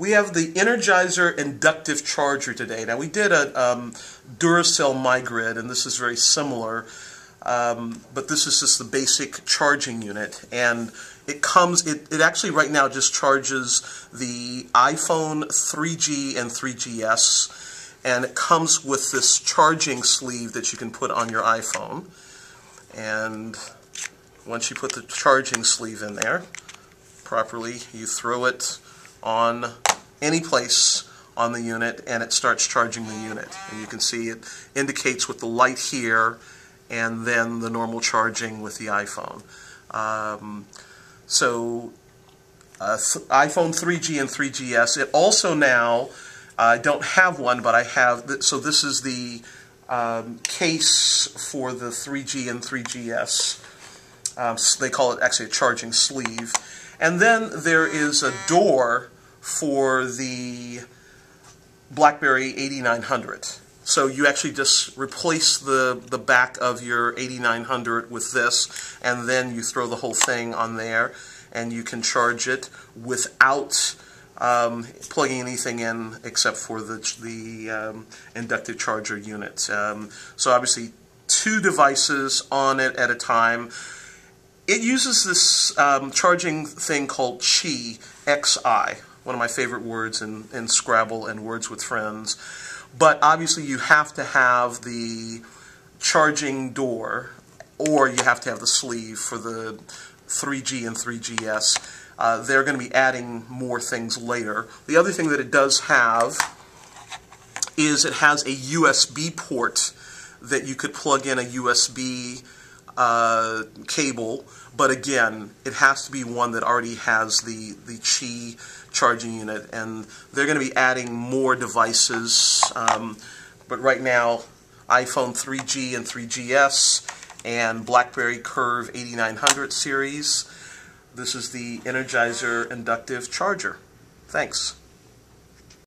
We have the Energizer Inductive Charger today. Now we did a um, Duracell MyGrid, and this is very similar, um, but this is just the basic charging unit, and it comes. It, it actually right now just charges the iPhone 3G and 3GS, and it comes with this charging sleeve that you can put on your iPhone, and once you put the charging sleeve in there properly, you throw it on any place on the unit and it starts charging the unit. And you can see it indicates with the light here and then the normal charging with the iPhone. Um, so uh, th iPhone 3G and 3GS. It also now, I don't have one, but I have, th so this is the um, case for the 3G and 3GS. Um, so they call it actually a charging sleeve. And then there is a door for the BlackBerry 8900. So you actually just replace the, the back of your 8900 with this, and then you throw the whole thing on there, and you can charge it without um, plugging anything in except for the, the um, inductive charger unit. Um, so obviously two devices on it at a time. It uses this um, charging thing called Qi XI, one of my favorite words in, in Scrabble and Words with Friends. But obviously you have to have the charging door or you have to have the sleeve for the 3G and 3GS. Uh, they're going to be adding more things later. The other thing that it does have is it has a USB port that you could plug in a USB uh, cable, but again, it has to be one that already has the, the Qi charging unit, and they're going to be adding more devices, um, but right now, iPhone 3G and 3GS, and BlackBerry Curve 8900 series. This is the Energizer Inductive Charger. Thanks.